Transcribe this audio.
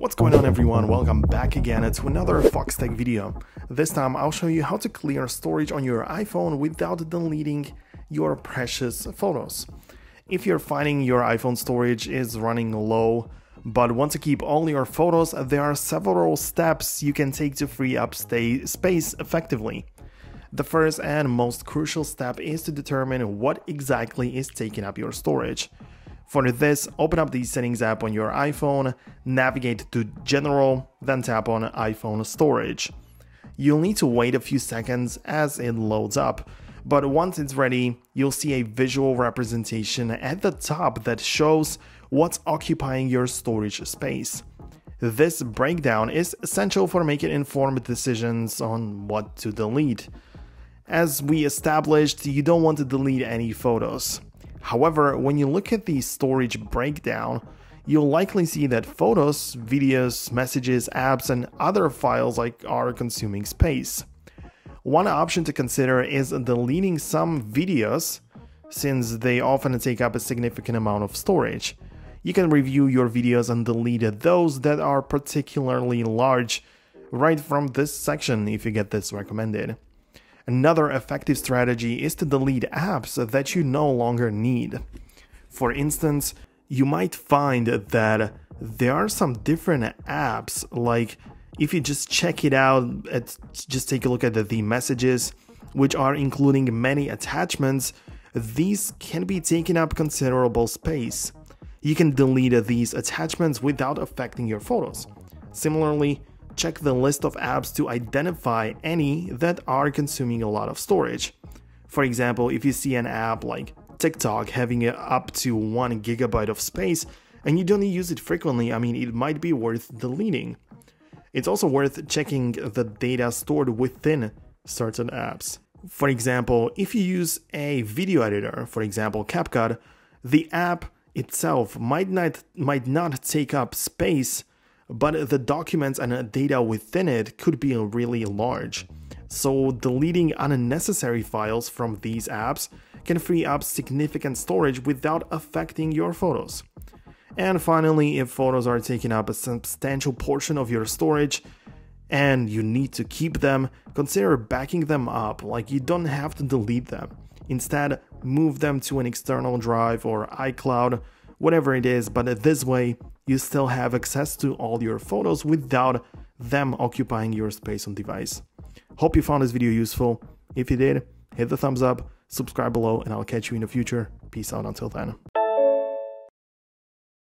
What's going on everyone, welcome back again to another Foxtecc video. This time I'll show you how to clear storage on your iPhone without deleting your precious photos. If you're finding your iPhone storage is running low, but want to keep all your photos, there are several steps you can take to free up space effectively. The first and most crucial step is to determine what exactly is taking up your storage. For this, open up the Settings app on your iPhone, navigate to General, then tap on iPhone Storage. You'll need to wait a few seconds as it loads up, but once it's ready, you'll see a visual representation at the top that shows what's occupying your storage space. This breakdown is essential for making informed decisions on what to delete. As we established, you don't want to delete any photos. However, when you look at the storage breakdown, you'll likely see that photos, videos, messages, apps, and other files like are consuming space. One option to consider is deleting some videos, since they often take up a significant amount of storage. You can review your videos and delete those that are particularly large right from this section if you get this recommended. Another effective strategy is to delete apps that you no longer need. For instance, you might find that there are some different apps, like if you just check it out, just take a look at the, messages, which are including many attachments, these can be taking up considerable space. You can delete these attachments without affecting your photos. Similarly, check the list of apps to identify any that are consuming a lot of storage. For example, if you see an app like TikTok having up to 1 gigabyte of space and you don't use it frequently, I mean, it might be worth deleting. It's also worth checking the data stored within certain apps. For example, if you use a video editor, for example CapCut, the app itself might not might not take up space but the documents and data within it could be really large. So deleting unnecessary files from these apps can free up significant storage without affecting your photos. And finally, if photos are taking up a substantial portion of your storage and you need to keep them, consider backing them up, like you don't have to delete them. Instead, move them to an external drive or iCloud, whatever it is, but this way you still have access to all your photos without them occupying your space on device. Hope you found this video useful. If you did, hit the thumbs up, subscribe below, and I'll catch you in the future. Peace out until then.